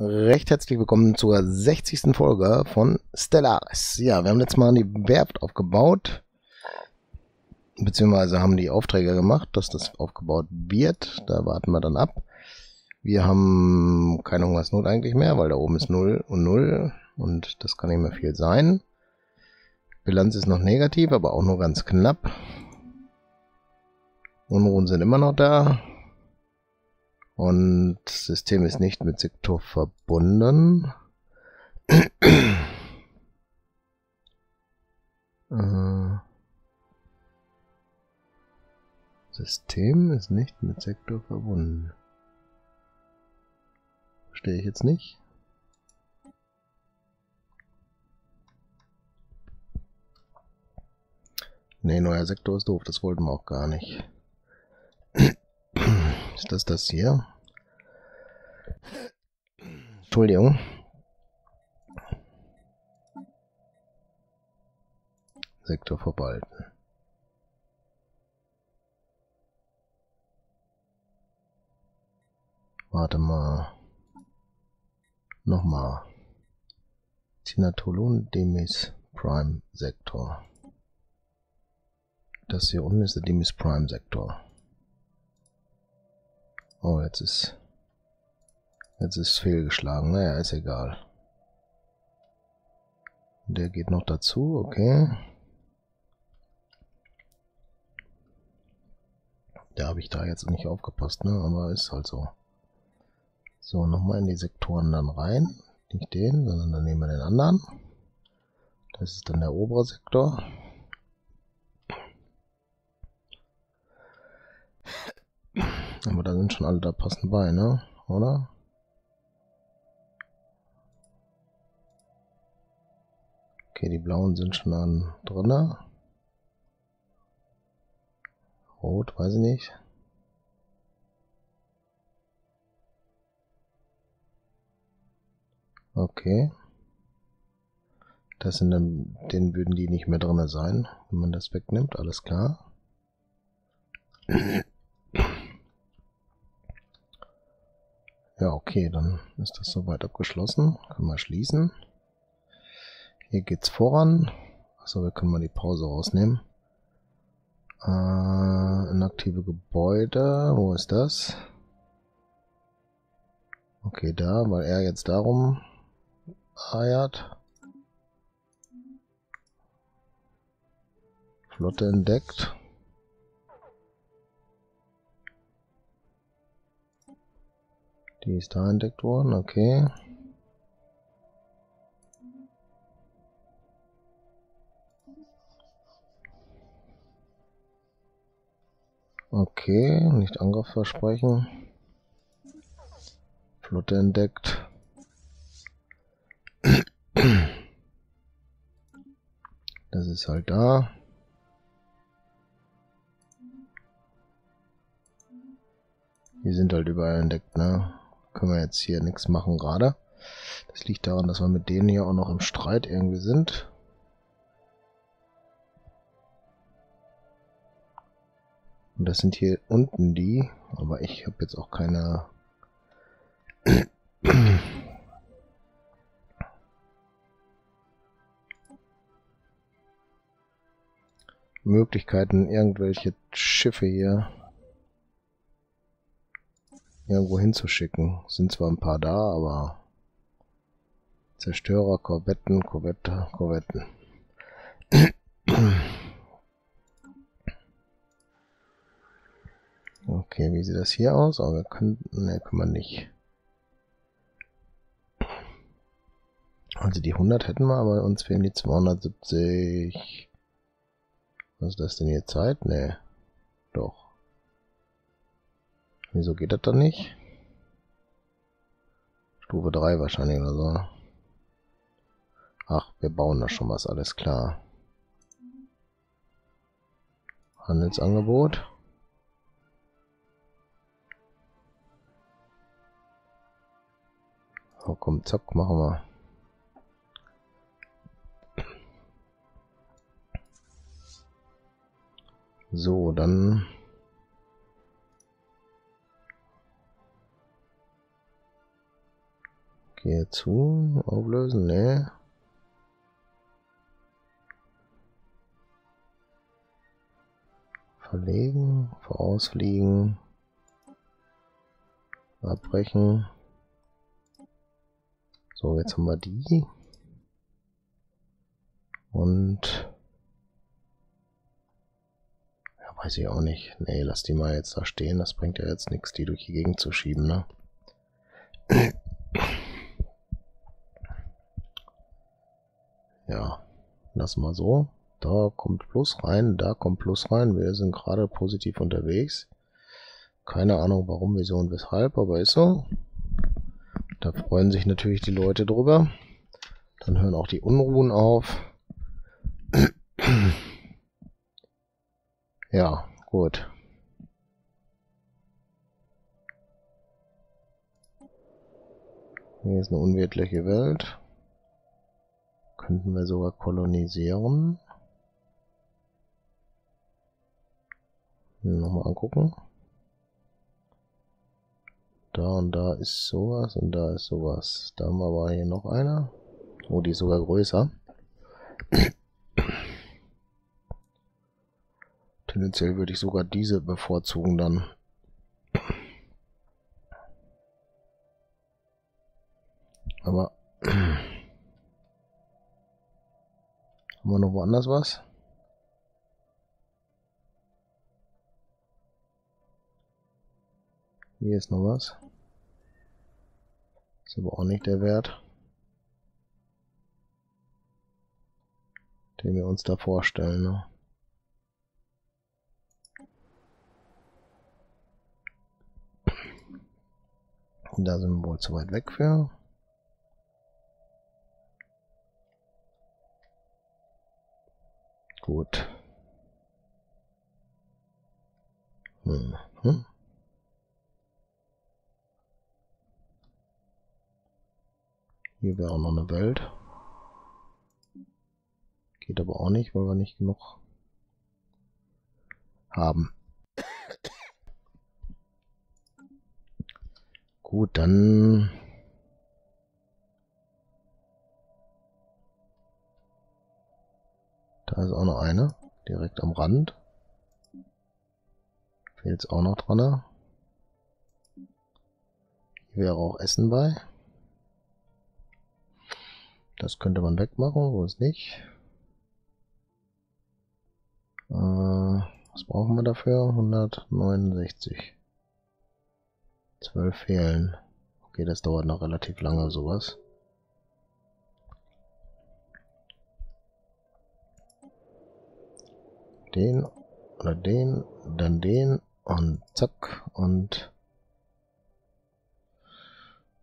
recht herzlich willkommen zur 60. Folge von Stellaris. Ja, wir haben letztes Mal die Werft aufgebaut, beziehungsweise haben die Aufträge gemacht, dass das aufgebaut wird. Da warten wir dann ab. Wir haben keine Hungersnot eigentlich mehr, weil da oben ist 0 und 0 und das kann nicht mehr viel sein. Bilanz ist noch negativ, aber auch nur ganz knapp. Unruhen sind immer noch da. Und System ist nicht mit Sektor verbunden. Äh. System ist nicht mit Sektor verbunden. Verstehe ich jetzt nicht. Ne, neuer Sektor ist doof, das wollten wir auch gar nicht. Ist das das hier? Entschuldigung. Sektor verwalten. Warte mal. Nochmal. Tinatolun Demis Prime Sektor. Das hier unten ist der Demis Prime Sektor. Oh, jetzt ist... Jetzt ist fehlgeschlagen. Naja, ist egal. Der geht noch dazu, okay. Da habe ich da jetzt nicht aufgepasst, ne? Aber ist halt so. So, nochmal in die Sektoren dann rein. Nicht den, sondern dann nehmen wir den anderen. Das ist dann der obere Sektor. Aber da sind schon alle da passend bei, ne? Oder? Okay, die blauen sind schon an drinne. Rot, weiß ich nicht. Okay. Das sind dann, den würden die nicht mehr drinne sein, wenn man das wegnimmt, alles klar. Ja, okay, dann ist das soweit abgeschlossen. Können wir schließen. Hier geht's voran. Achso, wir können mal die Pause rausnehmen. Äh, inaktive Gebäude. Wo ist das? Okay, da, weil er jetzt darum eiert. Flotte entdeckt. Die ist da entdeckt worden, okay. Okay, nicht Angriff versprechen. Flotte entdeckt. Das ist halt da. Die sind halt überall entdeckt, ne? Können wir jetzt hier nichts machen gerade. Das liegt daran, dass wir mit denen hier auch noch im Streit irgendwie sind. Und das sind hier unten die, aber ich habe jetzt auch keine Möglichkeiten, irgendwelche Schiffe hier irgendwo hinzuschicken. Sind zwar ein paar da, aber Zerstörer, Korvetten, Korvette, Korvetten. Okay, wie sieht das hier aus? Aber wir können, ne, können wir nicht. Also die 100 hätten wir, aber uns fehlen die 270. Was ist das denn hier? Zeit? Ne. Doch. Wieso geht das dann nicht? Stufe 3 wahrscheinlich oder so. Ach, wir bauen da schon was, alles klar. Handelsangebot. Oh komm, zack, machen wir. So, dann Gehe zu. Auflösen? Nee. Verlegen. Vorausfliegen. Abbrechen. So, jetzt haben wir die. Und... Ja, weiß ich auch nicht. Nee, lass die mal jetzt da stehen. Das bringt ja jetzt nichts, die durch die Gegend zu schieben, ne? lass mal so. Da kommt Plus rein, da kommt Plus rein. Wir sind gerade positiv unterwegs. Keine Ahnung warum, wieso und weshalb, aber ist so. Da freuen sich natürlich die Leute drüber. Dann hören auch die Unruhen auf. Ja, gut. Hier ist eine unwirtliche Welt. Könnten wir sogar kolonisieren. Nochmal angucken. Da und da ist sowas und da ist sowas. Da haben wir aber hier noch einer. Oh, die ist sogar größer. Tendenziell würde ich sogar diese bevorzugen dann. Aber haben wir noch woanders was? Hier ist noch was. Ist aber auch nicht der Wert, den wir uns da vorstellen. Ne? Da sind wir wohl zu weit weg für. Gut. Hm. Hier wäre auch noch eine Welt. Geht aber auch nicht, weil wir nicht genug haben. Gut, dann... Da ist auch noch eine, direkt am Rand. Fehlt es auch noch dran. Hier wäre auch Essen bei. Das könnte man wegmachen, wo es nicht. Äh, was brauchen wir dafür? 169. 12 fehlen. Okay, das dauert noch relativ lange, sowas. Den oder den, dann den und zack und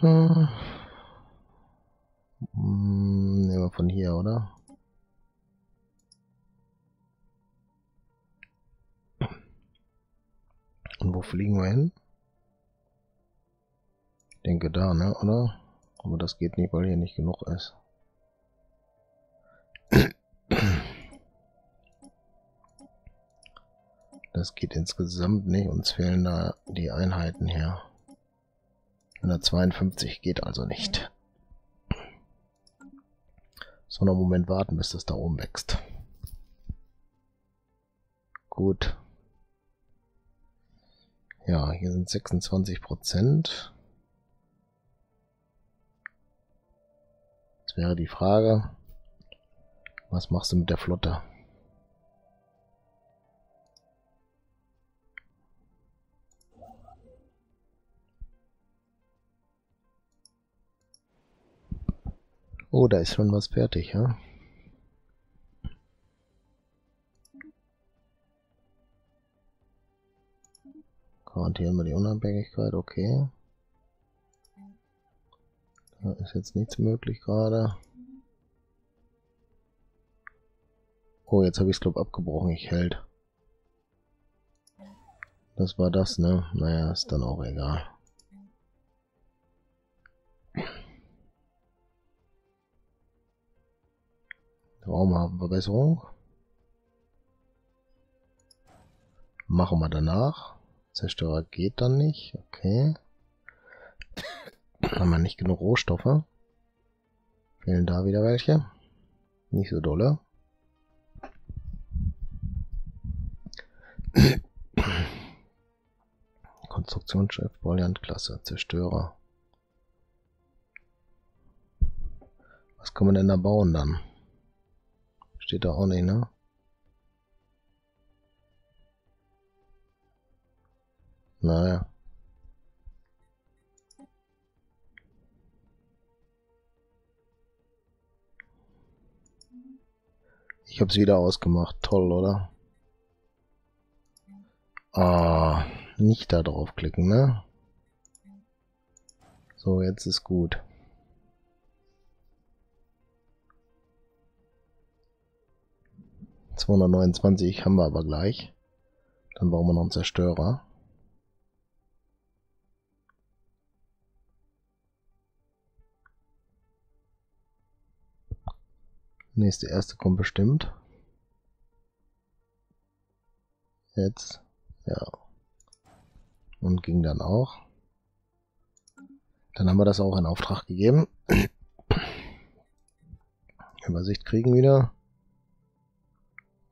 hm. Hm, nehmen wir von hier, oder? Und wo fliegen wir hin? Ich denke da, ne, oder? Aber das geht nicht, weil hier nicht genug ist. Das geht insgesamt nicht, uns fehlen da die Einheiten her. 152 geht also nicht. So, noch einen Moment warten, bis das da oben wächst. Gut. Ja, hier sind 26 Prozent. Jetzt wäre die Frage, was machst du mit der Flotte? Oh, da ist schon was fertig, ja? Garantieren wir die Unabhängigkeit, okay. Da ist jetzt nichts möglich gerade. Oh, jetzt habe ich es glaube abgebrochen, ich hält. Das war das, ne? Naja, ist dann auch egal. Raumhafenverbesserung. Machen wir danach. Zerstörer geht dann nicht. Okay. Haben wir nicht genug Rohstoffe? Fehlen da wieder welche? Nicht so dolle. Konstruktionschef, Brillant-Klasse, Zerstörer. Was kann man denn da bauen dann? Steht da auch nicht, ne? Naja. Ich hab's wieder ausgemacht. Toll, oder? Ah, nicht da draufklicken, ne? So, jetzt ist gut. Zweihundertneunundzwanzig haben wir aber gleich. Dann brauchen wir noch einen Zerstörer. Nächste erste kommt bestimmt. Jetzt. Ja. Und ging dann auch. Dann haben wir das auch in Auftrag gegeben. Übersicht kriegen wieder.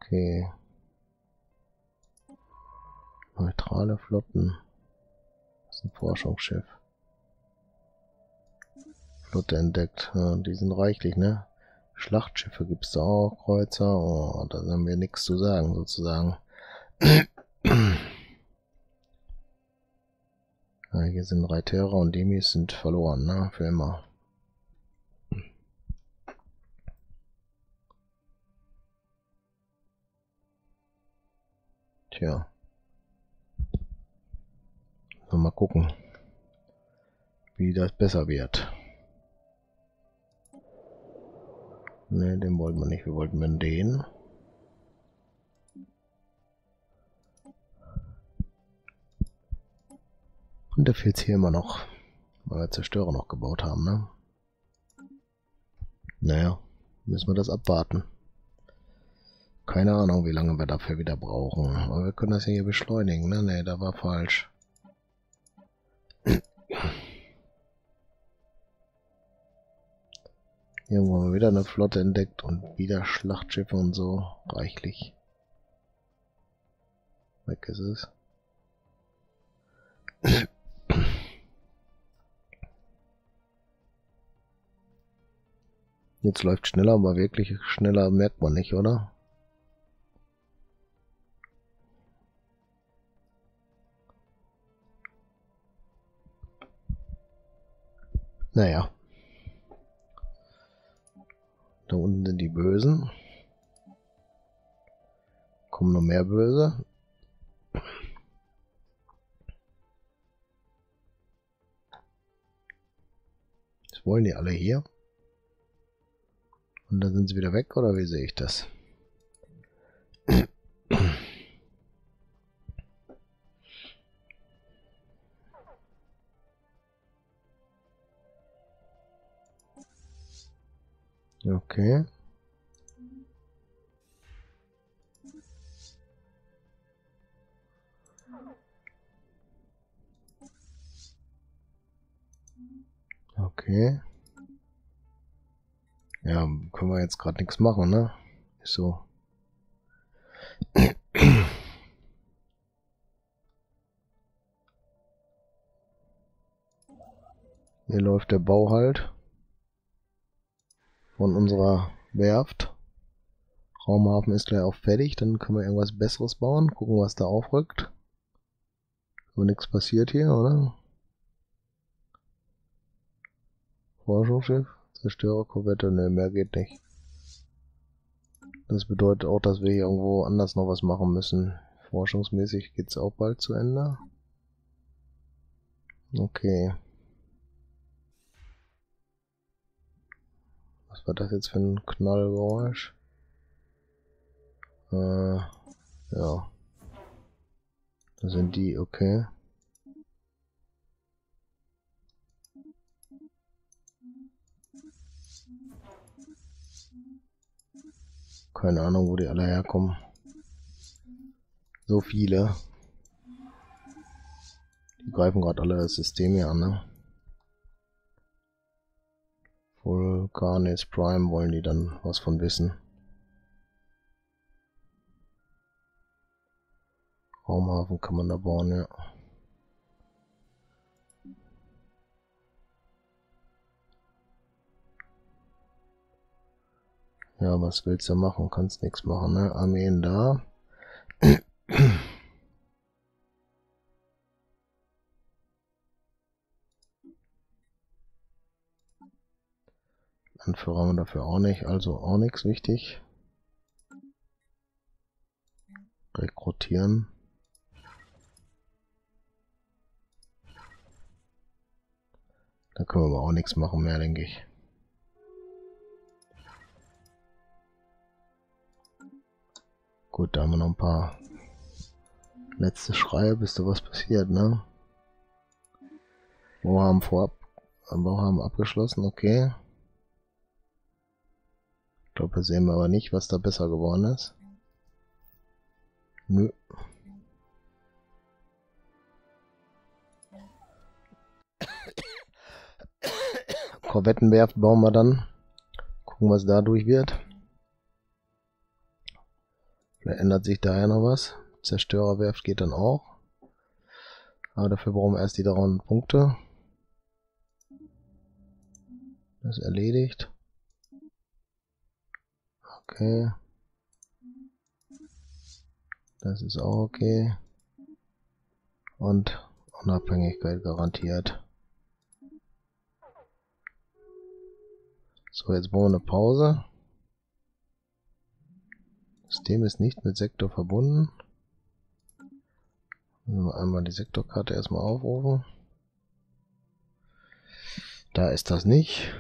Okay. Neutrale Flotten. Das ist ein Forschungsschiff. Flotte entdeckt. Ja, die sind reichlich, ne? Schlachtschiffe gibt's da auch, Kreuzer. Oh, da haben wir nichts zu sagen, sozusagen. ja, hier sind Reiteure und Demis sind verloren, ne? Für immer. Tja. mal gucken, wie das besser wird. Ne, den wollten wir nicht. Wir wollten den. Und der fehlt hier immer noch. Weil wir Zerstörer noch gebaut haben, ne? Naja, müssen wir das abwarten. Keine Ahnung, wie lange wir dafür wieder brauchen. Aber wir können das ja hier beschleunigen, ne? Ne, da war falsch. Irgendwo haben wir wieder eine Flotte entdeckt und wieder Schlachtschiffe und so. Reichlich. Weg ist es. Jetzt läuft schneller, aber wirklich schneller merkt man nicht, oder? Naja. Da unten sind die Bösen. Kommen noch mehr Böse. Jetzt wollen die alle hier. Und dann sind sie wieder weg, oder wie sehe ich das? Okay. Okay. Ja, können wir jetzt gerade nichts machen, ne? Ist so. Hier läuft der Bau halt von unserer Werft. Raumhafen ist gleich auch fertig, dann können wir irgendwas besseres bauen, gucken, was da aufrückt. Aber nichts passiert hier, oder? Forschungsschiff, Zerstörerkorvette, ne, mehr geht nicht. Das bedeutet auch, dass wir hier irgendwo anders noch was machen müssen. Forschungsmäßig geht's auch bald zu Ende. Okay. Was war das jetzt für ein Knallgeräusch? Äh, ja. Da sind die, okay. Keine Ahnung, wo die alle herkommen. So viele. Die greifen gerade alle das System hier an, ne? Vulkanis Prime wollen die dann was von wissen. Raumhafen kann man da bauen, ja. Ja, was willst du machen? Kannst nichts machen, ne? Armeen da. Anführer haben wir dafür auch nicht, also auch nichts wichtig. Rekrutieren. Da können wir aber auch nichts machen mehr, denke ich. Gut, da haben wir noch ein paar letzte Schreie, bis da was passiert, ne? Wo haben vorab, wo haben abgeschlossen, okay. Glaube, sehen wir aber nicht, was da besser geworden ist. Nö. Korvettenwerft bauen wir dann. Gucken, was dadurch wird. Vielleicht ändert sich da ja noch was. Zerstörerwerft geht dann auch. Aber dafür brauchen wir erst die dauernden Punkte. Das ist erledigt. Okay. Das ist auch okay. Und Unabhängigkeit garantiert. So, jetzt brauchen wir eine Pause. System ist nicht mit Sektor verbunden. Einmal die Sektorkarte erstmal aufrufen. Da ist das nicht.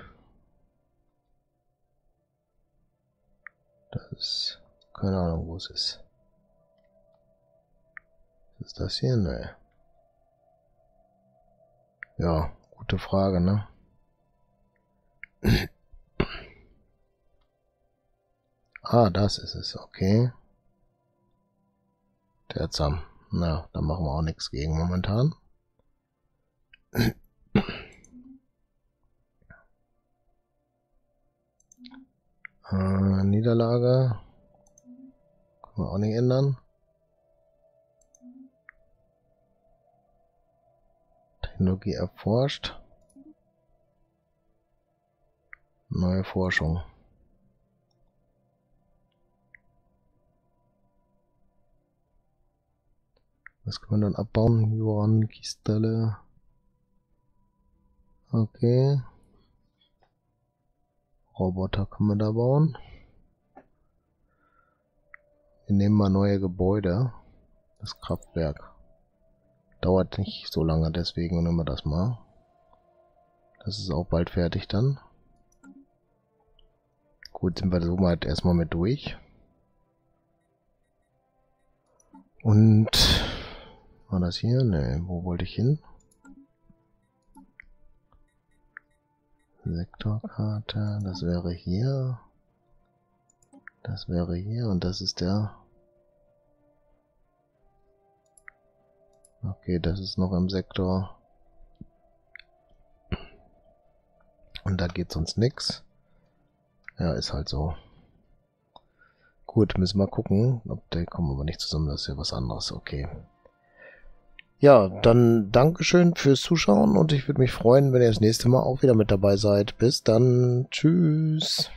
Das ist keine Ahnung, wo es ist. Ist das hier? Ne. Ja, gute Frage, ne? ah, das ist es, okay. Seltsam. Na, da machen wir auch nichts gegen momentan. Äh, Niederlage. Können wir auch nicht ändern. Technologie erforscht. Neue Forschung. Was können wir dann abbauen? Joran, Kristalle. Okay. Roboter können wir da bauen. Wir nehmen mal neue Gebäude. Das Kraftwerk. Dauert nicht so lange, deswegen nehmen wir das mal. Das ist auch bald fertig dann. Gut, sind wir so mal erstmal mit durch. Und war das hier? Ne, wo wollte ich hin? Sektorkarte, das wäre hier. Das wäre hier und das ist der... Okay, das ist noch im Sektor. Und da geht sonst nix. Ja, ist halt so. Gut, müssen wir gucken. Ob der kommen aber nicht zusammen, das ist ja was anderes. Okay. Ja, dann Dankeschön fürs Zuschauen und ich würde mich freuen, wenn ihr das nächste Mal auch wieder mit dabei seid. Bis dann. Tschüss.